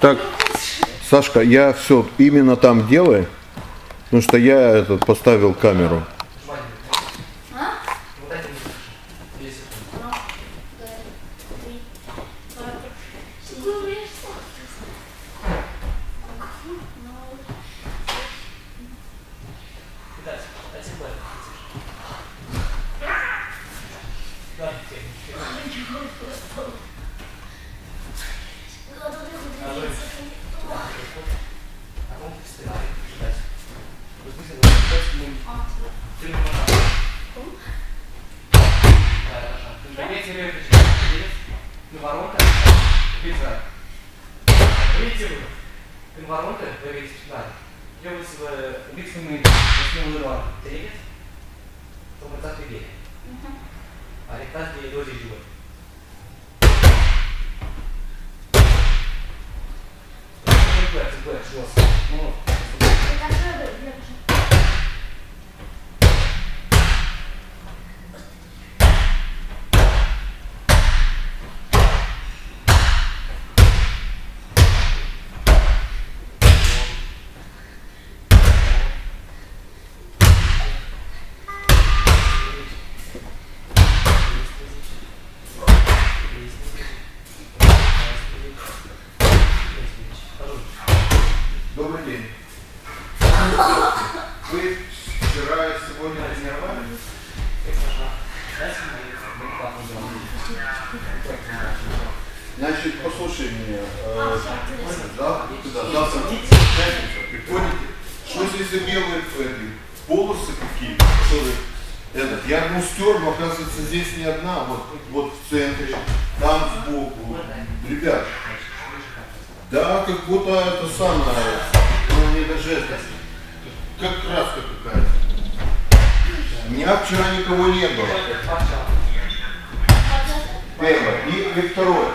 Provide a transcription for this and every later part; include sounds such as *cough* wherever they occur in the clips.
Так, Сашка, я все именно там делай, потому что я этот поставил камеру. Вот этим две секунды. И дальше. Дальше Б. Да, А ну, стреляй. Дальше. Вот быстро, вот дальше мы- Ты на ножах. Да, да, да. Ты заметьте, время кричать. Есть? На ворота. Видите? Видите вы? Ты на ворота, вы видите, да. Я бы себе, видите, мы если мы вырвали. Терегет? То мы так и делаем. А ректат и доли живут. Цикл, цикл, жестко. Ну, Добрый день. Вы вчера и сегодня тренировали? Значит, послушай меня. э, завтра, туда, завтра в пятницу приходите. Что здесь за белые эти, полосы какие которые этот, я одну стер, но оказывается здесь не одна, вот, вот в центре, там сбоку. Ребят, да, как будто это самое, ну не даже это, как краска какая-то. У меня вчера никого не было. Первое. И, и второе.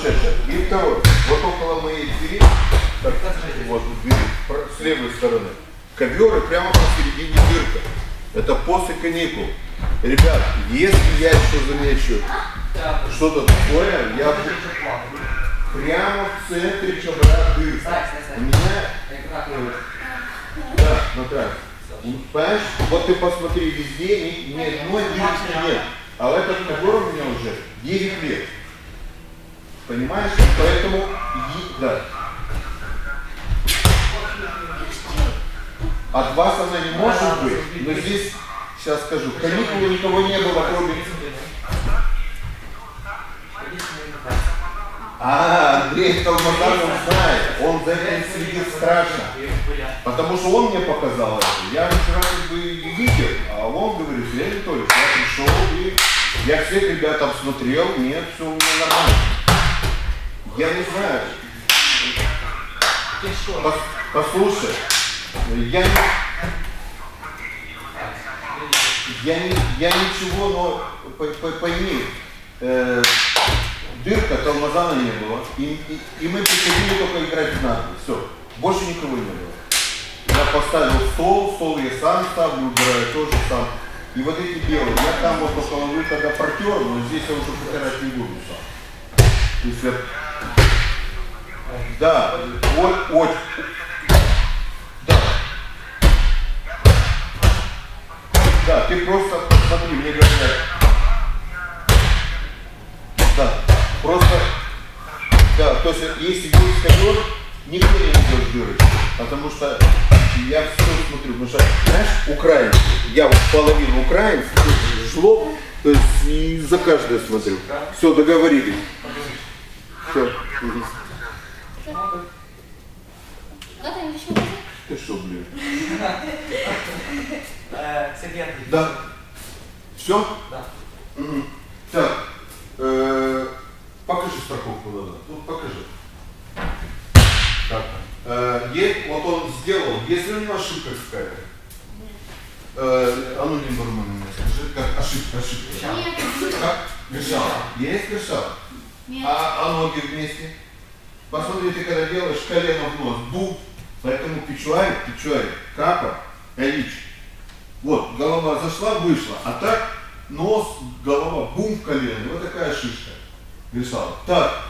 Шеша. И второе. Вот около моей двери, так, вот двери, с левой стороны, ковер и прямо посередине дырка. Это после каникул. Ребят, если я еще замечу что-то такое, я прямо в центре дырка. У меня да, Наталья. Понимаешь, вот ты посмотри, везде ни одной дырки нет. А этот ковер у меня уже 9 лет. Понимаешь? Поэтому, е- да. От вас она не может быть, но здесь, сейчас скажу, каникулы никого не было, кроме... А, Андрей Толмазанов знает, он за этим следит страшно. Потому что он мне показал это. Я вчера как бы и видел, а он говорит, я Анатольевич, я пришел и я всех ребят обсмотрел, нет, все у меня нормально. Я не знаю. Пос- послушай, я не, я, не, я ничего, но по- по- пойми, э, дырка, тормозана не было, и, и, и мы приходили только играть в нарды, все, больше никого не было. Я поставил стол, стол я сам ставлю, убираю тоже сам. И вот эти белые, я там вот около выхода протер, но здесь я уже протирать не буду сам. То есть я... Да, вот, вот. Да. Да, ты просто смотри, мне говорят. Да, просто, да, то есть если будет ковер, нигде не найдешь дырочки, потому что я все смотрю, потому что, знаешь, украинцы, я вот половину украинцев, шло, то есть и за каждое смотрю. Все, договорились. Все. Ты что, блин? Сергей Андреевич. Да. Все? Да. Мгм. Так, э, покажи страховку надо. Ну, покажи. Так. Э, е- вот он сделал, если у него ошибка какая-то. Э, а ну не нормально мне скажи, как ошибка, ошибка. Как? Решал. Есть решал? А, а ноги вместе? Посмотрите, когда делаешь колено в нос, бум. Поэтому печуарь, печуарь, капа, элич. Вот, голова зашла, вышла. А так, нос, голова, бум в колено. Вот такая шишка. Решал. Так,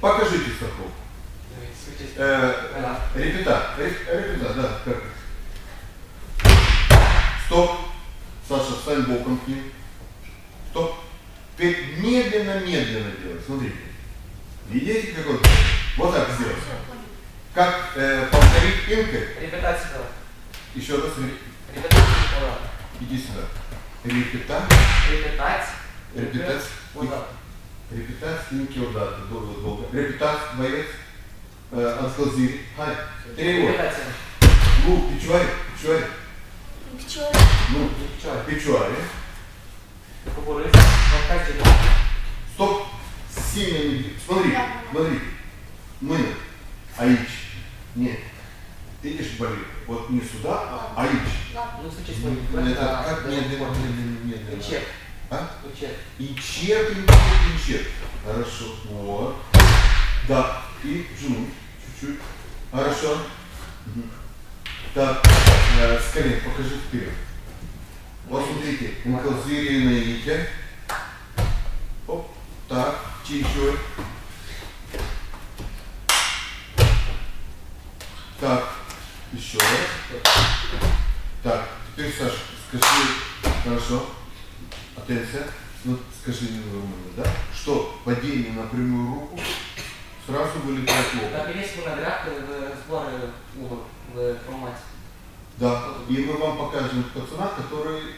покажите страховку. Э, репета. Ре- Репета, да. Как? Стоп. Саша, встань боком к ним. Стоп. Теперь медленно-медленно делай. Смотрите. Видите, как он? Вот так сделать. Как э, повторить пинкой? Репетация давай. Еще раз. ре- Репетация квадрат. Иди сюда. Репета. Репетать. Репетать. Квадрат. Репетать спинки удата. Долго, долго. Репетать, боец. Э, отскользили. Хай. Тревор. Репетация. Ну, печуари. Печуари. Ну, Чё? печуари. Кубуры. Вот так же. Стоп. Сильно не... Смотри, смотри. Мы. Аич. Нет. Видишь, болит. Вот не сюда, а аич. Ну, случай свой. Это как медленно, медленно, медленно. Чек. А? И чек, и чек, и чек. Хорошо. Вот. Да. И жму. Чуть-чуть. Хорошо. Мгм. Так. Э, с колен покажи вперед. Вот смотрите. Инкалзири на яйке. Оп. Так. Чищу. Так. Еще раз. Так. Теперь, Саша, скажи. Хорошо. Атенция. Ну, скажи мне нормально, да? Что падение на прямую руку сразу вылетает лоб. Так, есть монография в сборы угол в формате. Да. И мы вам покажем пацана, который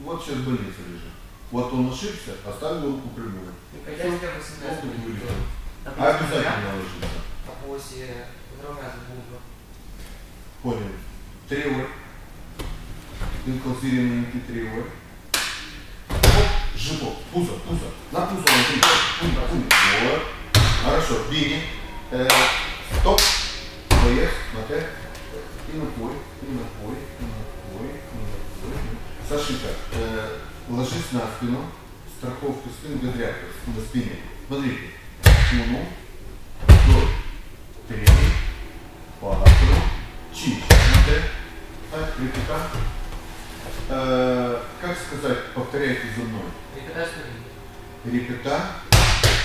вот сейчас в больнице лежит. Вот он ошибся, оставил руку прямую. Он. А обязательно ложится. По поясе здоровья забуду. Понял. Тревор. Инкалсированный тревор. Оп, живот, пузо, пузо. На пузо пузо. Вот. Хорошо. Бини. Э, стоп. На Т. И на пой. И на пой. И на Сашика, э, ложись на спину. Страховку спины гадряка на спине. Смотрите. Уну. Два. Три. Cinque. Смотри. Так, репета. Э, как сказать, повторяйте за мной. Репетация мини. Репета.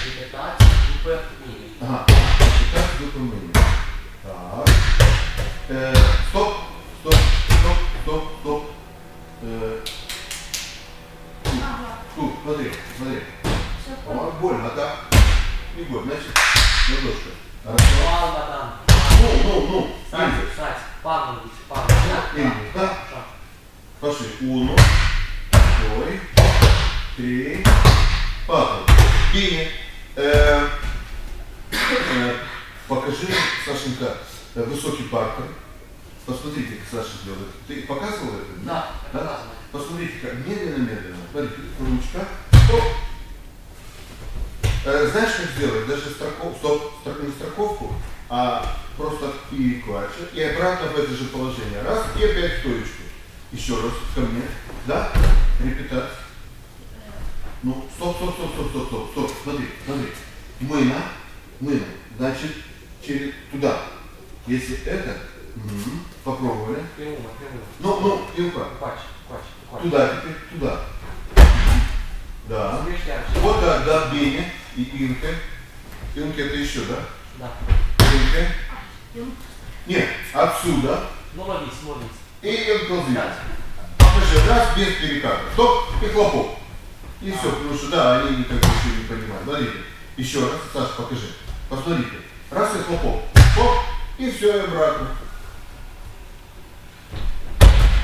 Репетация УП мини. Ага, репета с выполнением. Так. Э, стоп, стоп, стоп, стоп, стоп. Э, тут, тут, смотри, смотри. О, больно, да? Не больно, значит, ладошка. Хорошо. Пан, мадам. Ну, ну, ну, Стать, ниже. стать. Пан, пан. Ниже, да? Шаг. Пошли. Uno, два, три, папа. Бини. Э, э, покажи, Сашенька, э, высокий партер. Посмотрите, как Саша делает. Ты показывал это? Да, Да? показывай. Посмотрите, как медленно-медленно. Смотрите, ручка. Стоп. Э, знаешь, как сделать? Даже страховку, стоп, стра- не страховку, а просто и клатча, и обратно в это же положение. Раз, и опять стоечку. Еще раз ко мне. Да? Репетация. Ну, стоп, стоп, стоп, стоп, стоп, стоп, стоп. Смотри, смотри. Мына, мына. Значит, через туда. Если это, мгм, попробовали. Ну, ну, квач. Туда теперь, туда. Да. Вот так, да, Беня и Инка. Инка это еще, да? Да. Инка. Нет, отсюда. Ну, ловись, ловись. И инклюзив. Пять. Покажи, раз, без переката. Стоп, и хлопок. И все, потому что, да, они никак ничего не понимают. Смотрите, еще раз, Саша, покажи. Посмотрите. Раз и хлопок. Хоп, и все, и обратно.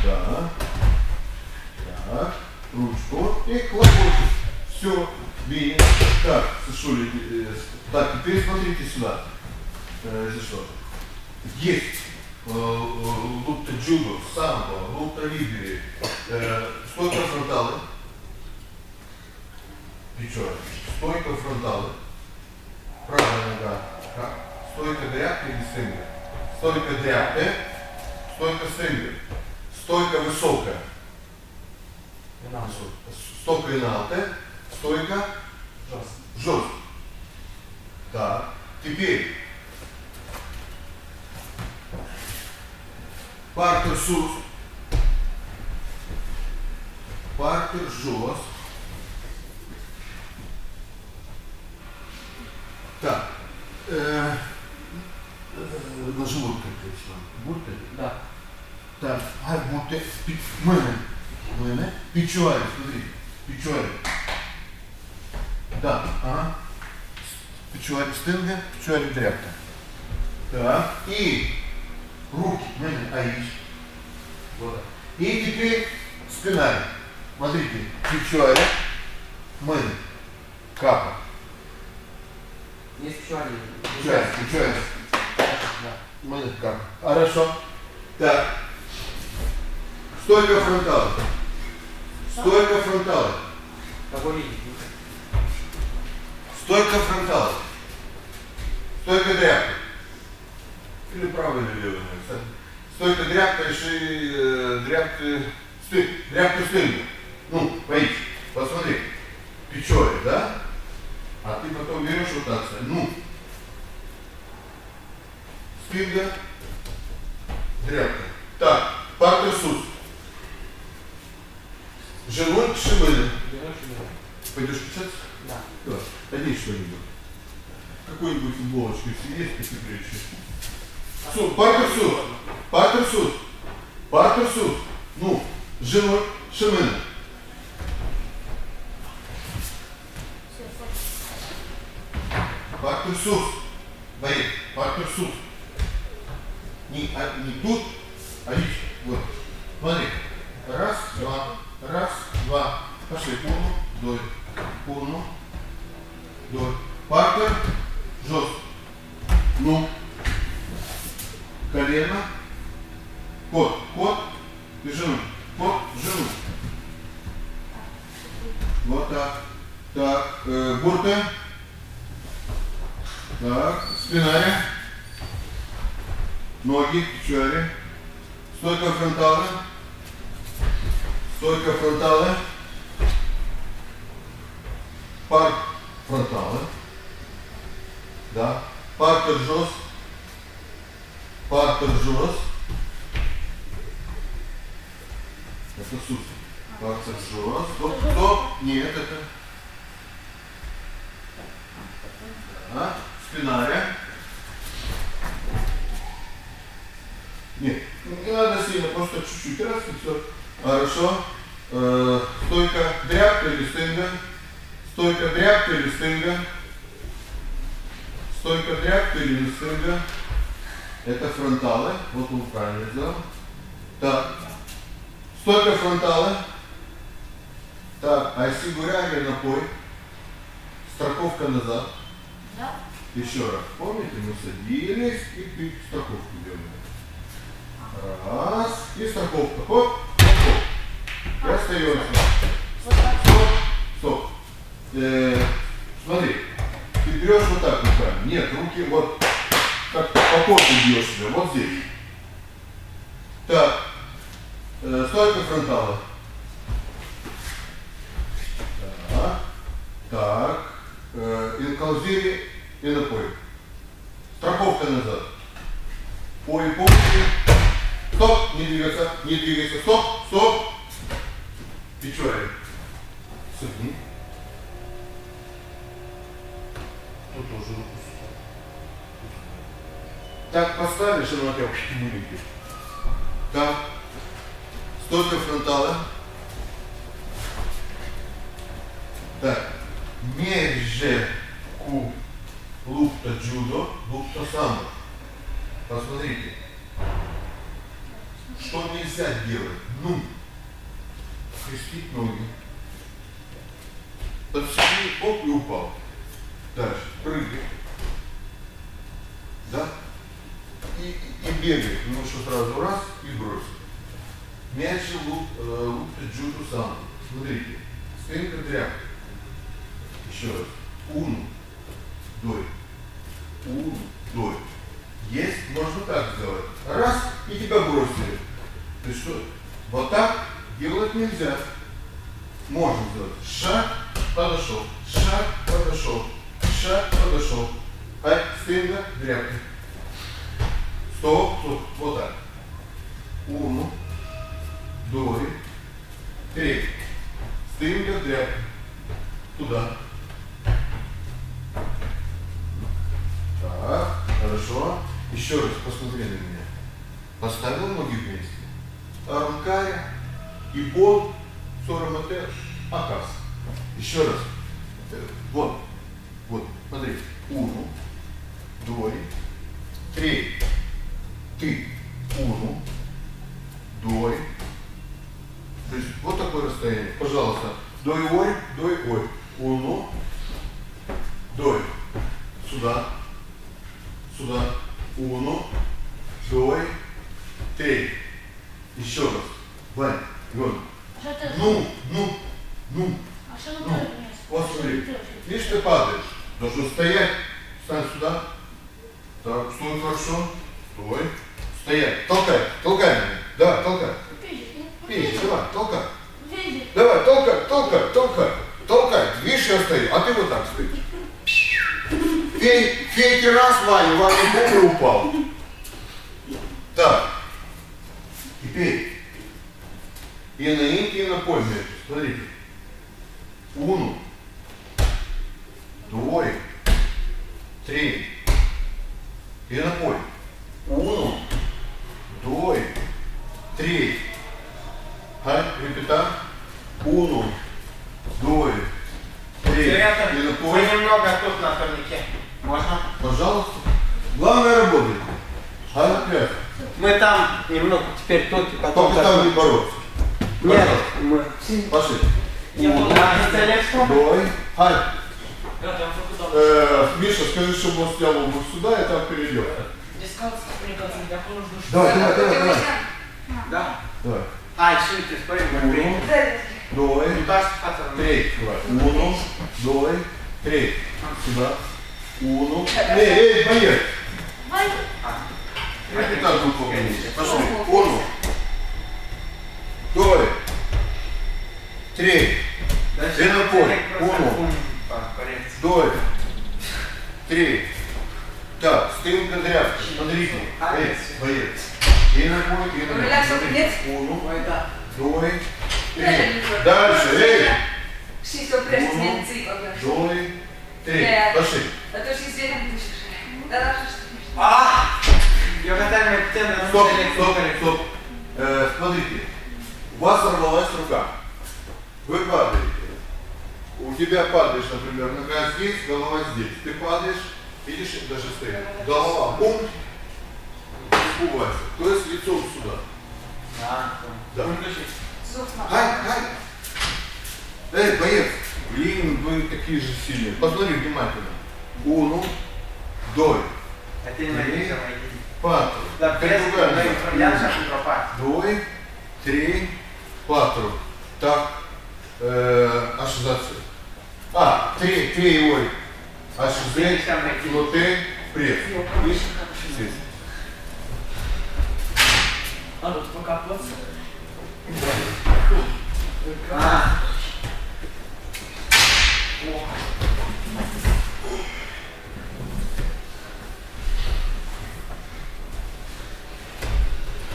Да. Так, ручку и хлопочек. Все, бей. Так, Сашуля, э, так, теперь смотрите сюда. Э, здесь что? Есть э, лутта джудо, самбо, лутта либери, стойка фронталы, плечо, стойка фронталы, правая нога, ра- стойка дряпка или стрингер, стойка дряпка, стойка стрингер, стойка высокая, стойка иналте, стойка Жестко. жестко. Так, теперь Партер сус. Партер жест. Так. Э, на живот крепиться. Будьте? Да. Так, а будьте. Пи- Мене. Мене. Пічуарі, смотри. Пічуарі. Да, ага. Пічуарі стинга, пічуарі дряпка. Так, и руки, мене, аиш. Вот. так. И теперь спина. Смотрите, печуаря, мене, капа. Есть. Печуаря, печуаря. Да. Мене, капа. Хорошо. Так. Стойка фронтала. Стойка фронтала. Какой линии? Стойка фронтала. Стойка дряпка. Или правая или левая. кстати. Стойка дряпка, реши э, дряпка, сты, дряпка стынга. Ну, пойди, посмотри. Печори, да? А ты потом берешь вот так, ну. Стынга, дряпка. Так, партер сус. Женой шимыли. Берешь и берешь. Пойдешь печататься? Да. Да, одень что-нибудь. Какую-нибудь футболочку, если есть. Суд, Партер суд. Партер суд. Партер суд. Ну, с женой Суд. Боец. Партер суд. Не, а, не тут, а здесь. Вот. Смотри. Раз, два. Раз, два. Пошли. Уну, дой. Уну, дой. Партер. Жестко. Ну. Колено. Кот. Кот. И жену. Кот. Жену. Вот так. Так. Э, бурта. Так. Спинаря. Ноги. Печали. Стойка фронтала. Стойка фронтала. Пар фронтала. Да. Партер жест. Партер жест. Это суть. Партер жест. Стоп, стоп. Нет, это. Да. Спинаря. Нет, не надо сильно, просто чуть-чуть. Раз и все. Хорошо. Э, стойка дряпка или стынга. Стойка дряпка или стынга. Стойка дряпка или стынга. Это фронталы. Вот он правильно сделал. Так. Стойка фронталы. Так, а сигуряли напой. Страховка назад. Да. Еще раз. Помните, мы садились и страховку делали. Раз. И страховка. Хоп. Хоп. И так. Стоп. Стоп. Э, смотри. Ты берешь вот так руками. Нет, руки вот как по попу бьешь себя. Вот здесь. Так. Э, стойка фронтала. Так. Так. Э, инкалзири и напой. Страховка назад. Ой, помните. Стоп, не двигаться, не двигайся. Стоп, стоп. Печорин. Сыгни. Тут тоже руку сюда. Так поставишь, она у тебя вылетит. Так. Стойка фронтала. Так. Меже ку лупта джудо, лупта самбо. Посмотрите. Что нельзя делать? Ну, скрестить ноги. Подсели, оп, и упал. Дальше, прыгай. Да? И, и, бегай, потому что сразу раз и бросил. Мяч луп, э, лупта джуду сам. Смотрите, стенка тряпка. Еще раз. Уну, дой. Уну, дой. Есть, можно так сделать. Раз, и тебя бросили. Ты что? Вот так делать нельзя. Можно сделать. Шаг, подошел. Шаг, подошел. Шаг, подошел. Ай, стенга, дряпка. Стоп, стоп, вот так. Уну, дой, три. Стенга, дряпка. Туда. Так, хорошо. Еще раз посмотри на меня. Поставил ноги вместе. Армкая и пол Сорамате Акас. Еще раз. Э, Вот. Вот. Смотри. Уну. Дой. Три. Ты. Уну. Дой. То есть вот такое расстояние. Пожалуйста. Дой ой, дой ой. Уну. Дой. Сюда. Сюда. Уну. Дой. Три. Еще раз. Вань, Лен. А що ти? Ну, ну, ну. А що ви Ну, робите? посмотри. Видишь, ты падаешь. Должен стоять. Встань сюда. Так, стой хорошо. Стой. Стоять. Толкай. Толкай меня. Давай, толкай. Пей, давай, толкай. Видите? Давай, толкай, толкай, толкай. Толкай. Видишь, я стою, а ты вот так стоишь. Фей, фейки раз, Ваня, Ваня помню упал. Так. Теперь. И на инке, и на пойме. Смотрите. Уну. Двое. Три. И на пой. Уну. Двое. Три. Хай, репета. Уну. Двое. Три. Директор, И на вы пой. немного тут на турнике. Можно? Пожалуйста. Главное работать. А опять. Мы там немного, теперь тут, и потом... Только там не бороться. Нет, Пожалуйста. мы... Пошли. Я буду на интеллекту. Давай. Хай. Э, Миша, скажи, чтобы он снял обувь сюда, и там перейдем. Давай, давай, давай, давай. Да. Давай. А, еще ты приедем. Давай. Ну, дальше пацаны. Три. Уну. Давай. Три. Сюда. Уну. Эй, эй. Вань, Капитан вниз. Пошли. Уну. Давай. Три. И на поле. коррекции. Давай. Три. Так, стоим на дрявке. Смотрите. Эй, боец. И на бой, и на Relax, нет? Уну. Ой, да. Давай. Три. Дальше. Дальше. Эй. Și să oprești minții, copil. Давай. Три. Э. Пошли. А то что ж. А! Я хотел мне на Стоп, стоп, стоп. Э, смотрите. У вас сорвалась рука. Вы падаете. У тебя падаешь, например, нога здесь, голова здесь. Ты падаешь, видишь, даже стоит. Голова, бум, сбывается. То есть лицом сюда. Да. Звук смотри. Хай, хай. Эй, боец. Блин, вы такие же сильные. Посмотри внимательно. Уну, дой, А ты не мои патру. Да. Дой, три, патру. Так, э, аж за це. А, три, три, ой. Аж здесь, лоте, пресс. Видишь? Здесь. А, тут плохо. А.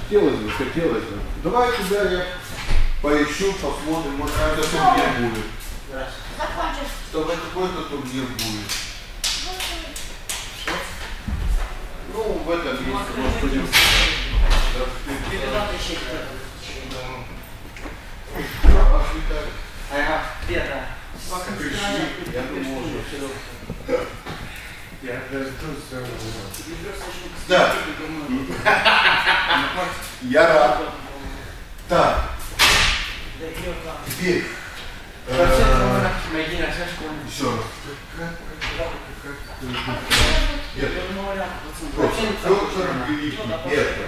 Хотелось бы, хотелось бы. Давай туда я поищу, посмотрим, может какой-то турнир будет. закончиш. Чтобы какой-то турнир будет. Ну, в этом месте, может, будем... Пошли так. Ага, бедно. Пришли, я думал, что Да. Я рад. Так, теперь. э, Еще раз. Петр Великий. Это.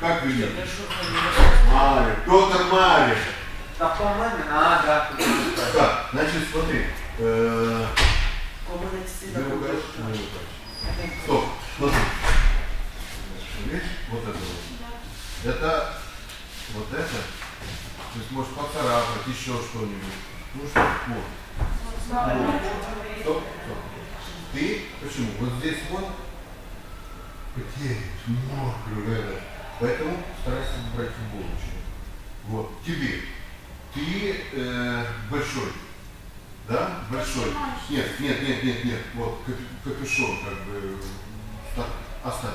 Как Великий? Марик. Петр Марик. Да, по-моему, надо. Так, значит, смотри. э. Стоп, смотри. Видишь, вот это вот. Это, вот это, то есть можешь поцарапать, еще что-нибудь. Ну что, вот. Стоп, стоп. Ты, почему? Вот здесь вот потеешь, мокрый, это. Поэтому старайся брать футболочку. Вот, тебе. Ты э, большой. Да? Большой. Нет, нет, нет, нет, нет. Вот капю- капюшон как бы Так, оставь.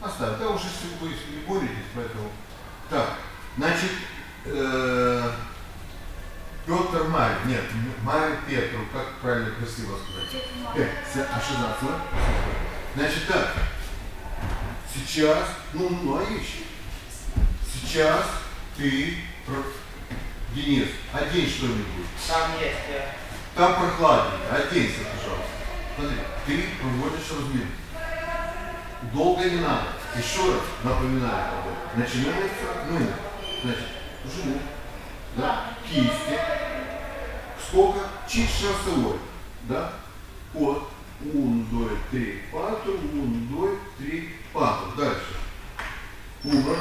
Оставь. Да уже если вы не боретесь, поэтому. Так, значит, э, Петр Марь, нет, Марь Петру, как правильно красиво сказать? Э, а что за Значит так, сейчас, ну, ну, а еще. Сейчас ты, Денис, одень что-нибудь. Там есть. я- Там прохладнее, оденься, пожалуйста. Смотри, ты проводишь разминку. Долго не надо. Еще раз напоминаю об этом. Начинается мы. Значит, жму. Да? Кисти. Сколько? Чуть шассовой. Да? От. Trei, patru. Un, doi, trei, patru. Дальше. Uno,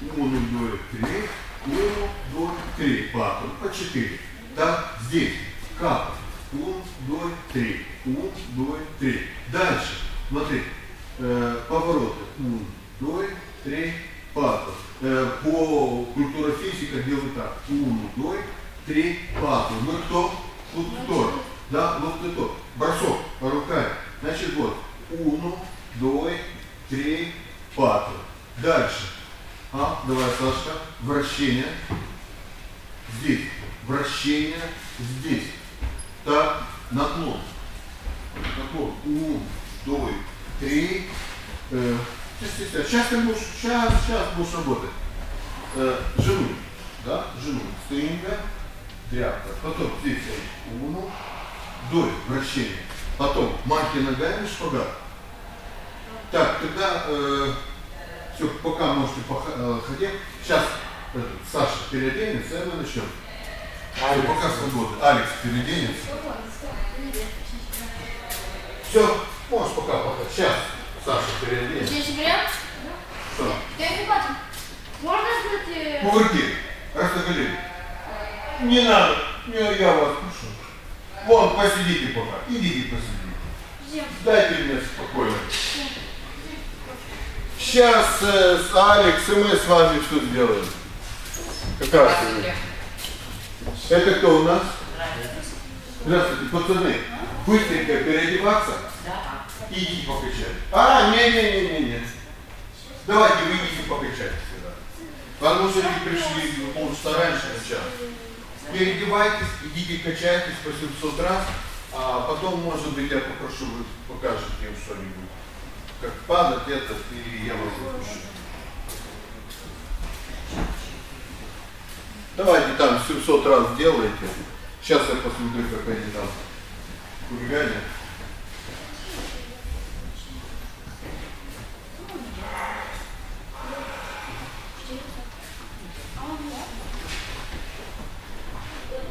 doi, trei. Uno, doi, trei, patru. По четыре. Так, здесь. Как? Un, doi, trei. Un, doi, trei. Дальше. Смотри. Э, повороты. Un, doi, trei, patru. Э, по культура физика делают так. Un, doi, trei, patru. Мы кто? Тут кто? Да, вот кто? Бросок руками. Значит, вот. Uno, doi, trei, patru. Дальше. А, давай, Сашка. Вращение. Здесь. Вращение здесь. Так, наклон. Наклон. Un, doi, trei. Э, сейчас, сейчас, сейчас ты будешь, сейчас, сейчас будешь работать. Э, жену. Да, жену. Стринга, тряпка. Потом здесь уну, дой, вращение. Потом манки ногами, шпагат. Так, тогда э, все, пока можете ходить. Сейчас э, Саша переоденется, и мы начнем. Всё, пока свободно. Алекс переоденется. Все, можешь пока пока. Сейчас Саша переоденется. Здесь прям? Что? Я не бачу. Можно сказать... Кувырки. Растоголи. Не надо. Не, я вас прошу. Вон, посидите пока. Идите посидите. Дайте мне спокойно. Сейчас э, с Алекс и мы с вами что сделаем? Как раз. Здравствуйте. Это кто у нас? Здравствуйте, пацаны. Быстренько переодеваться и идите покачать. А, не-не-не-не-не. Давайте вы идите покачать сюда. Потому что вы пришли полчаса раньше, на час. Переодевайтесь, идите качайтесь по 700 раз, а потом, может быть, я попрошу, вы покажете им что-нибудь. Как падать этот, и я вас запишу. Давайте там 700 раз делайте. Сейчас я посмотрю, как они там хулиганят.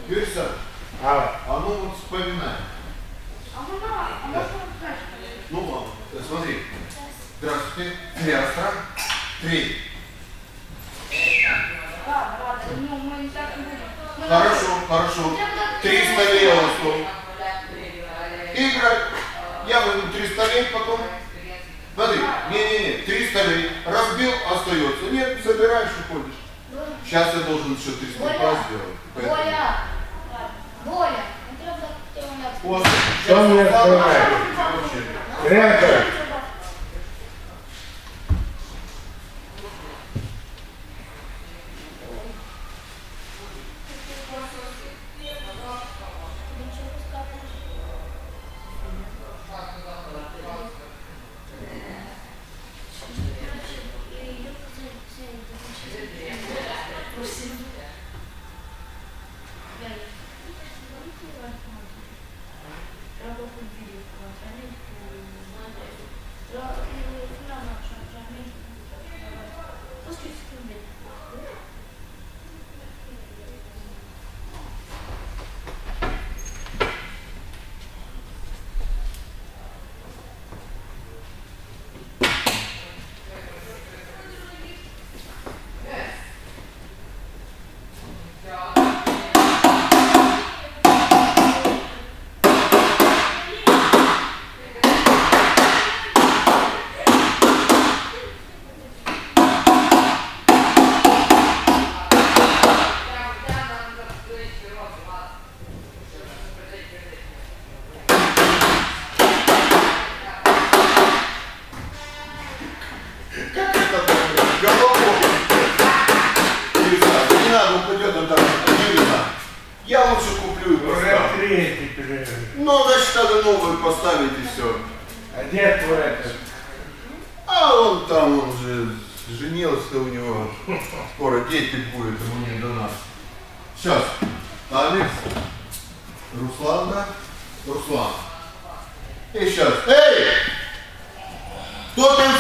Юрий Александрович, А, а ну вот вспоминай. А а сказать? Ну ладно, э, смотри. Здравствуйте. Три. Ладно, ну мы не так не будем. Мы- Хорошо, хорошо. 300 лет на стол. Играть. Я возьму 300 лет потом. Смотри, не-не-не, 300 лет. Разбил, остается. Нет, собираешь и ходишь. Сейчас я должен еще 300 Боля. раз сделать. поэтому- Боля. Боля. Не треба тебе Вот. Что мне Сейчас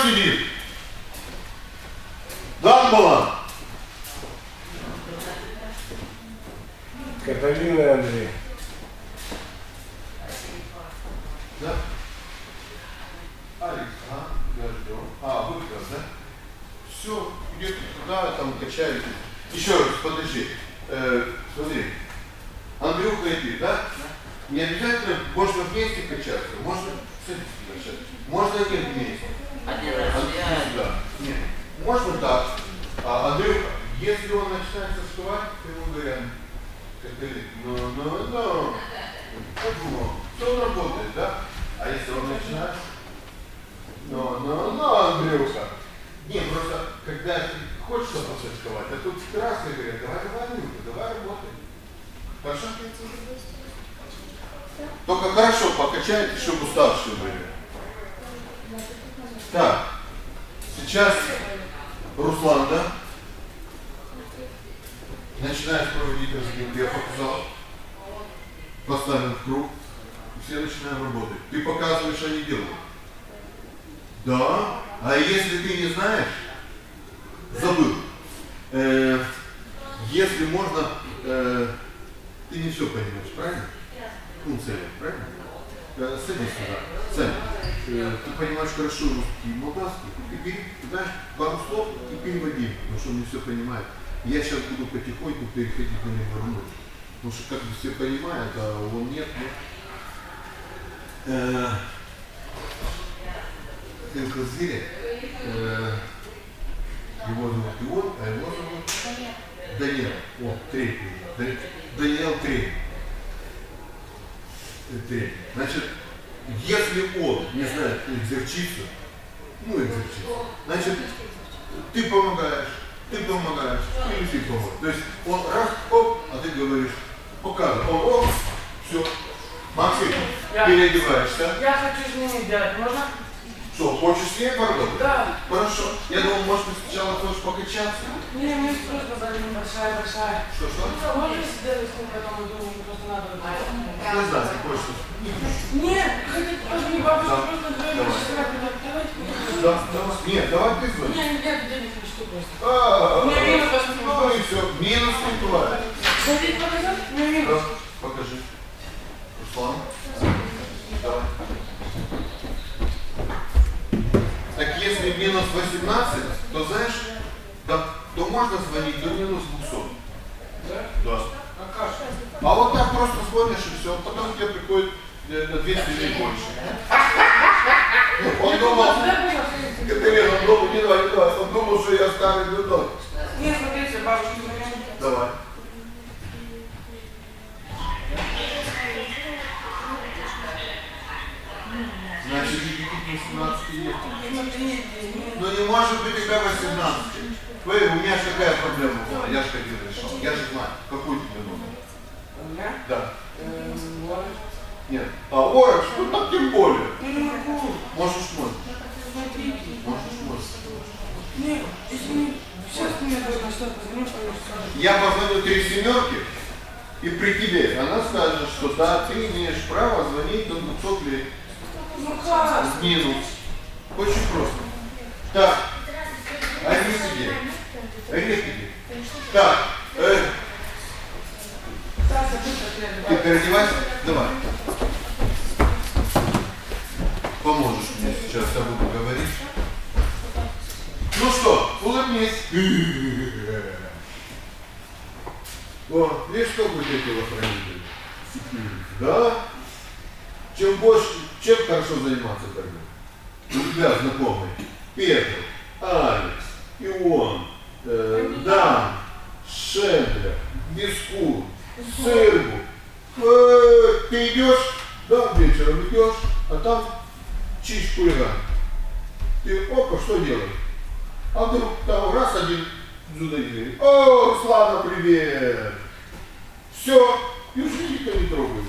Кто там сидит? Дамбала. Каталина и Андрей. Да? Алекс, а? Я жду. А, вы как раз, да? Все, идете туда, там качаете. Еще раз, подожди. Э, смотри. Андрюха и ты, да? Не обязательно, можно вместе качаться, можно садись качаться. Можно один вместе. Один раз Андрюха, я... да. Нет. Можно так. А, Андрюха, если он начинает соскывать, ты ему говорят, как говорит, ну, ну, ну, подумал, все он работает, да? А если он начинает, ну, ну, ну, Андрюха. Не, просто, когда ты хочешь что-то сосковать, а тут красные говорят, давай, давай, Андрюха, давай работай. Хорошо? Только хорошо покачайте, чтобы уставшие были. Так, сейчас Руслан, да? Начинаешь проводить разгиб. Я показал. Поставим в круг. И все начинаем работать. Ты показываешь, они делают. Да. А если ты не знаешь, забыл. Э, если можно, э, ты не все понимаешь, правильно? Ну, цель, правильно? Садись сюда. Э, Ты понимаешь хорошо русский и молдавский, ты бери, знаешь, пару слов и переводи, потому что он не все понимает. Я сейчас буду потихоньку переходить на мегарамот. Потому что как бы все понимают, а он нет. нет. Э, Эльхазире, э, его зовут Ион, а его зовут Даниэл. О, третий. Да- Даниэл третий. Третий. Значит, если он не знает экзерчицию, ну экзерчицию, значит, ты помогаешь, ты помогаешь, или ты помогаешь. То есть он раз, оп, а ты говоришь, показывай, он, оп, все. Максим, Я- переодеваешься. Я хочу изменить делать, можно? Что, хочешь с ней поработать? Да. Хорошо. Я думал, может быть, сначала хочешь покачаться. Не, мне просто больно большая, большая. Что, что? Можно сделать с ним, потом думаю, просто надо Не знаю, ты хочешь. Нет, хотите позвонить бабушке, Да. просто двое часа. Давайте. Да, давай. Нет, давай ты звони. Не, нет, денег не что просто. А, Мне минус Ну и все, минус не. Хотите показать? Мне Да, минус. покажи. Руслан. Давай. Так если минус 18, то знаешь, да, то можно звонить до минус 200. Да? Да. А? А вот так просто звонишь и все, потом тебе приходит э, на 200 или больше. Он думал. Катерина, он думал, не давай, не давай, он думал, что я старый дедок. Не, смотрите, бабушке звоню. Давай. 18 нет. Смотрите, Ну не может быть тебя 18. Вы, у меня же какая проблема была, я же один решал. Я же знаю, какой тебе номер. У меня? Да. Эм. Нет. А Орекс, ну так тем более. Ну. Можешь, можешь. Смотрите. Можешь, можешь. Нет, извини. Сейчас мне нужно что-то позвоню, что Я позвоню три семерки, и при тебе она скажет, что да, ты имеешь право звонить до 200 лет. Как? Минус. Очень просто. Так, сидели. Орехи. Так, э, Так, как ты переодевайся? Давай. Поможешь мне сейчас, я буду говорить. Ну что, улыбнись. *laughs* О, видишь, что будет телохранитель? Да? Чем больше, чем хорошо заниматься тогда? У тебя знакомые. Петр, Алекс, Ион, э, Дан, Шендлер, Бескут, Сыргу. Э, ты идешь, да, вечером идешь, а там чич хулиган. Ты опа, что делаешь? А вдруг там раз один говорит, о, Руслана, привет. Все, и уже никто не трогает.